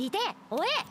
リテおえ。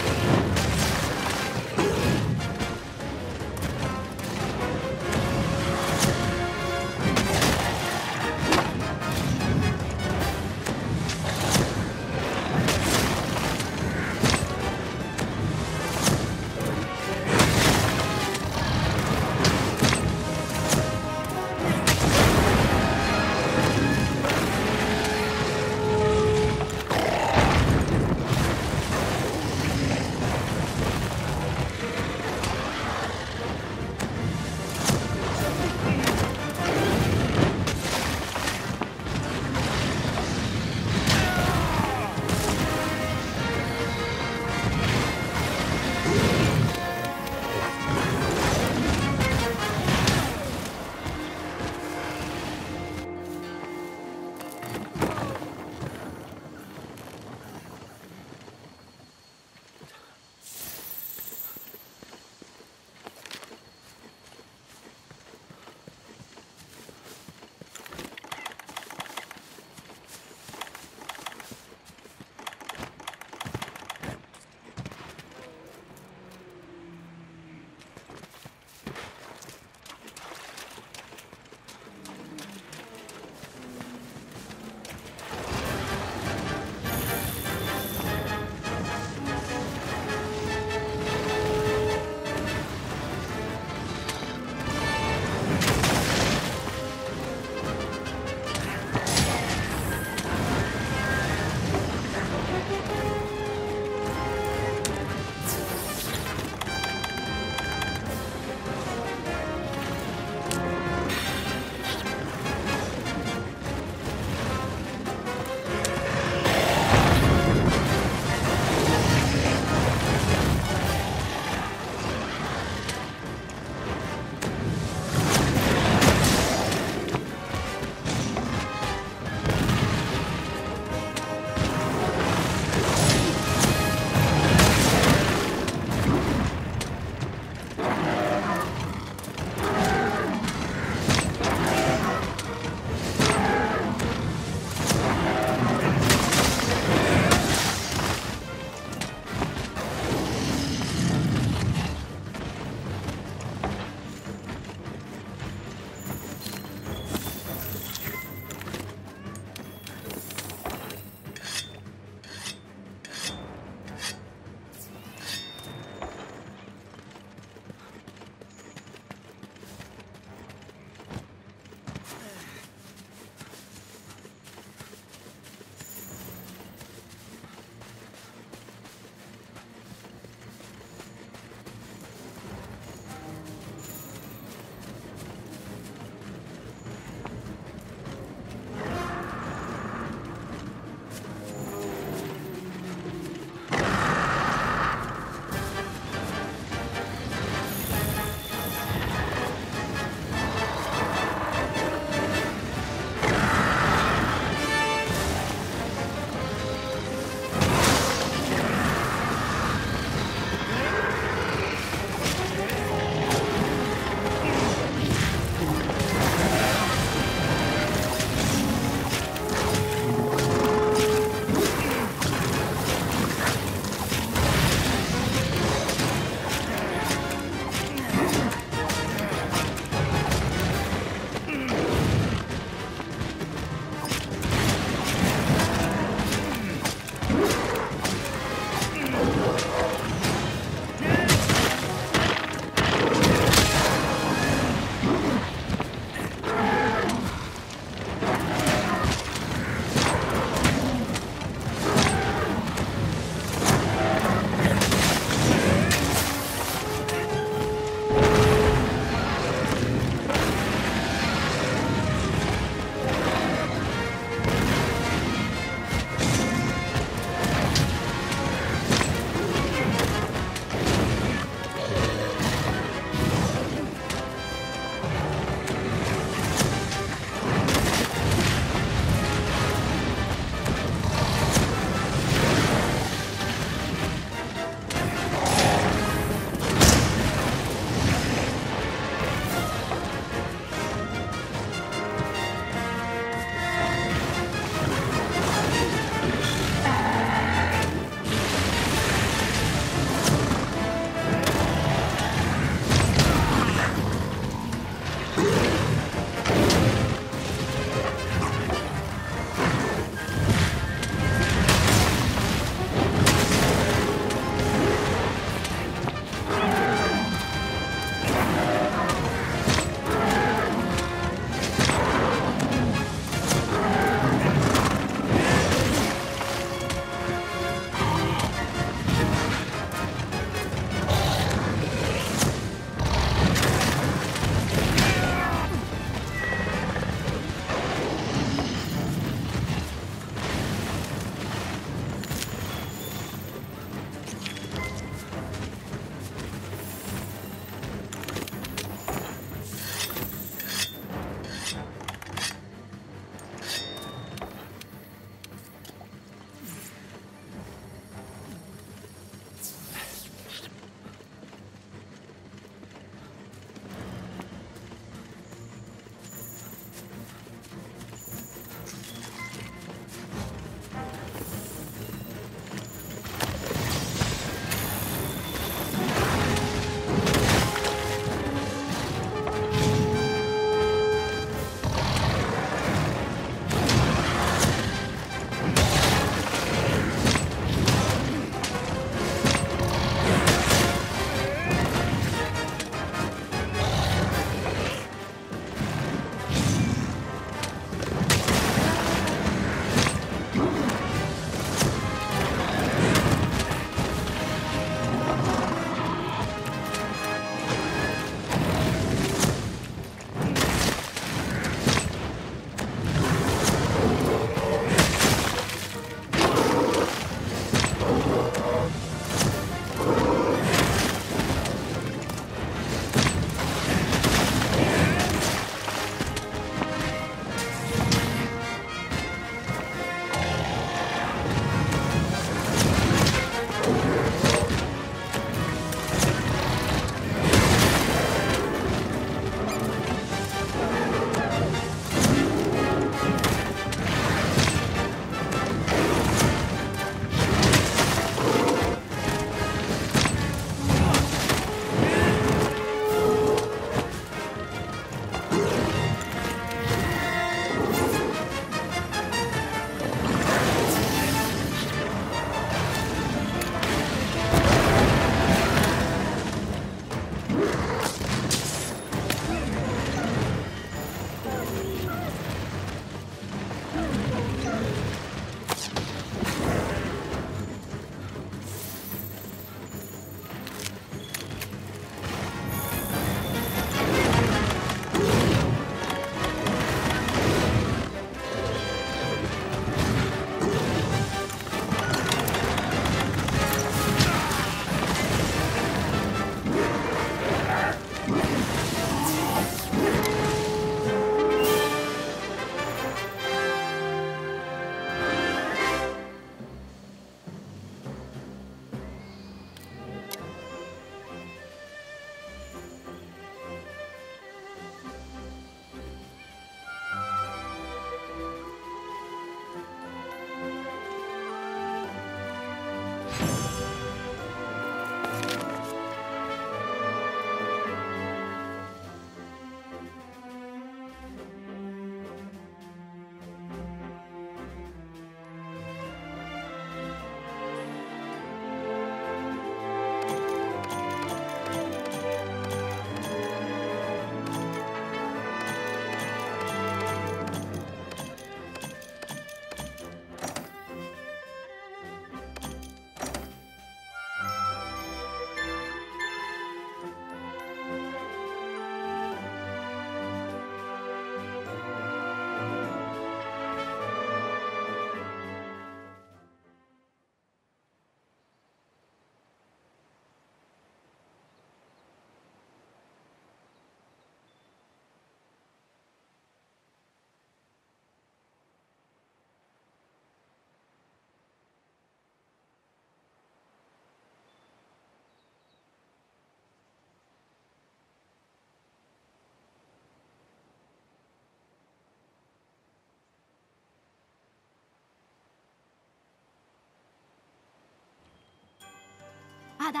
だ。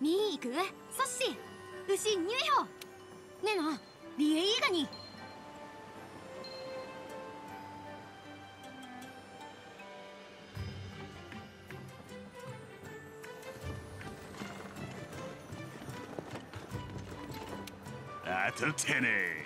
見に行く？そっし牛入票ねなリエイガに。あとてね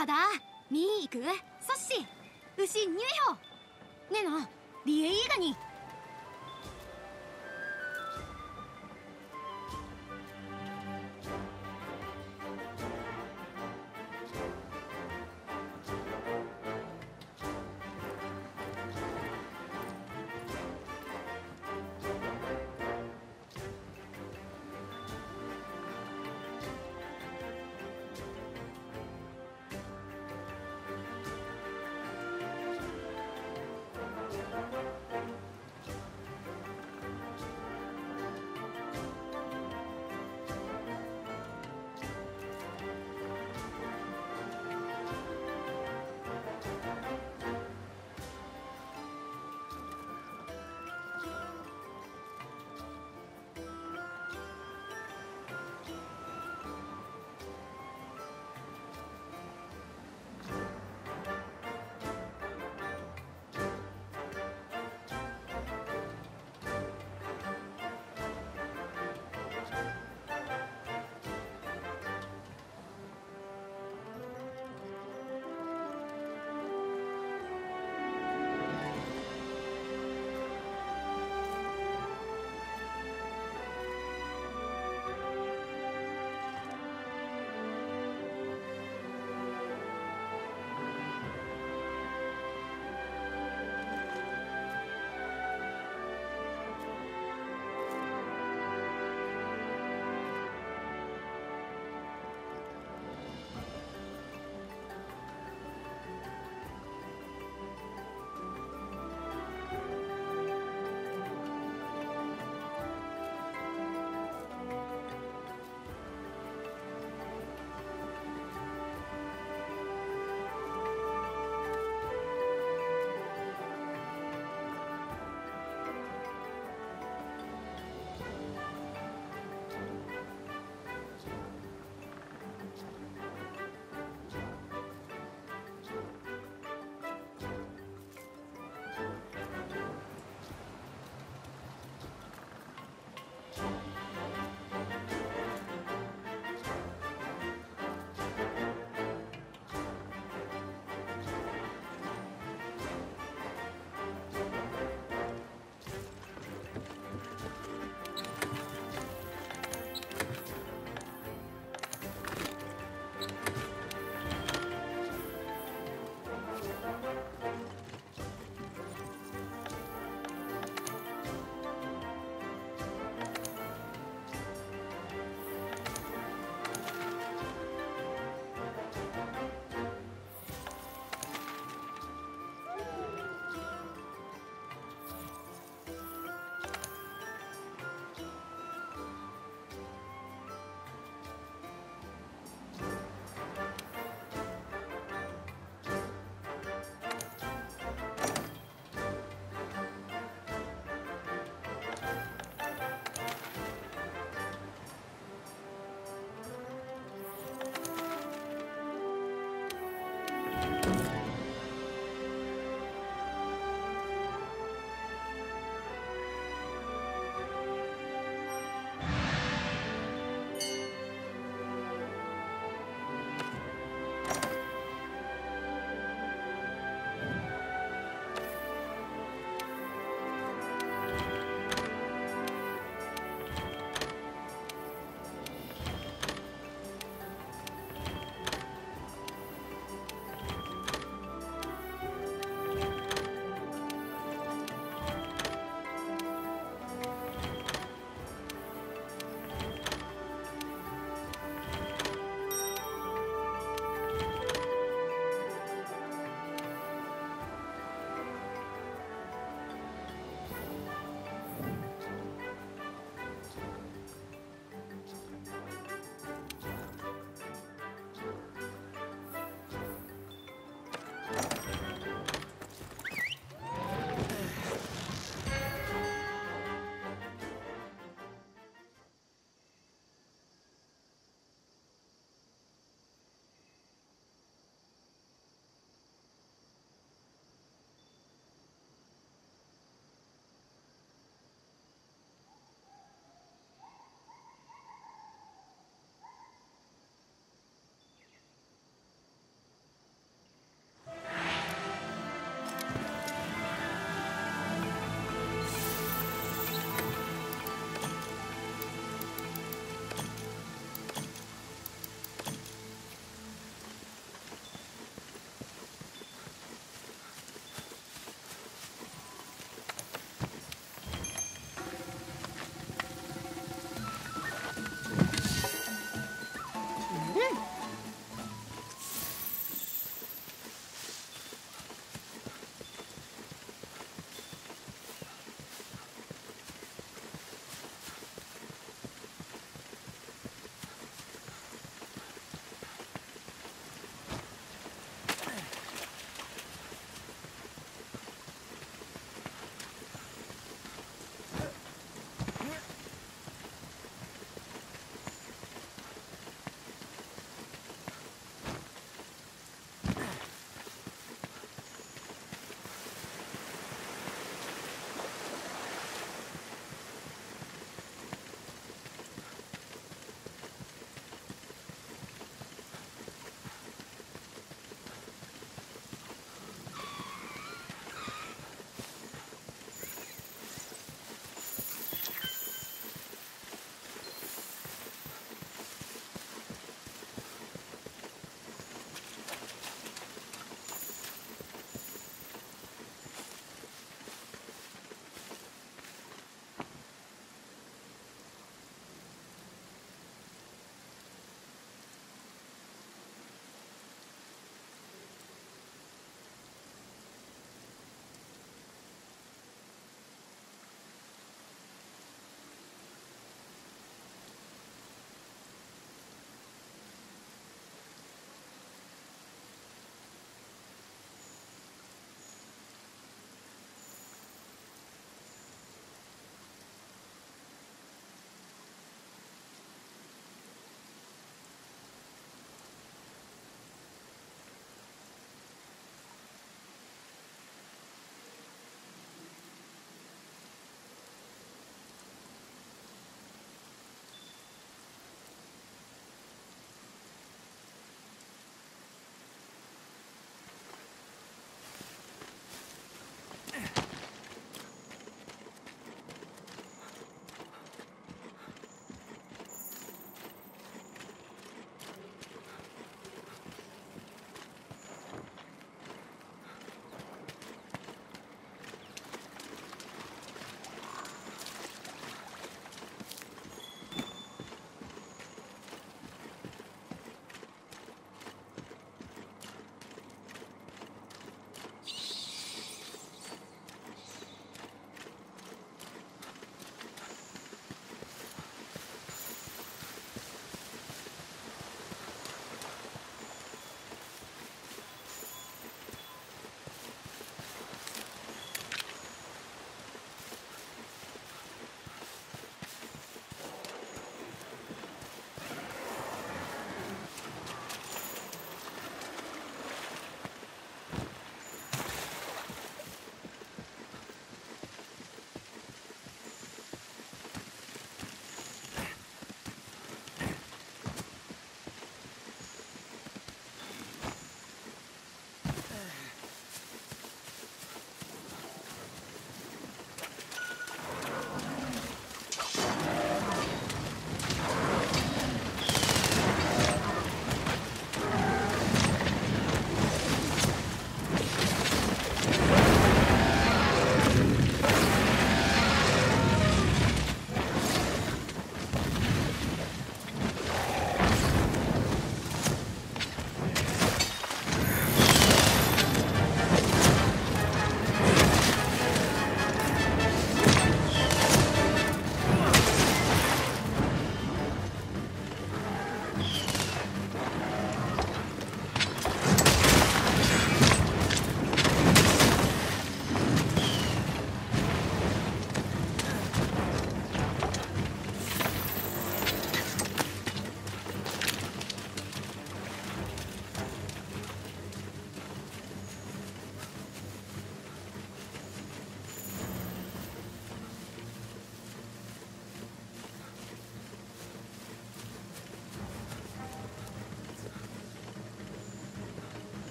ただみーく？そっしうしにゅえよねなりえいがに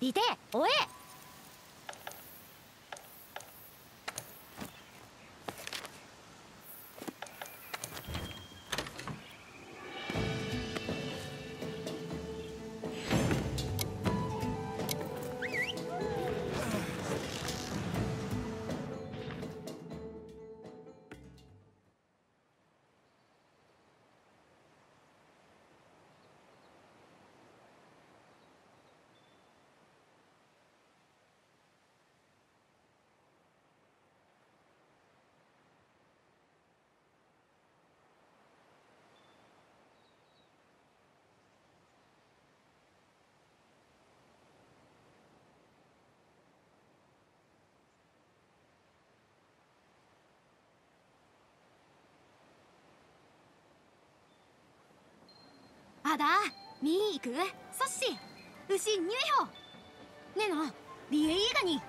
リテおえ。だ。みー行く？そし牛入票ねのリエイーガに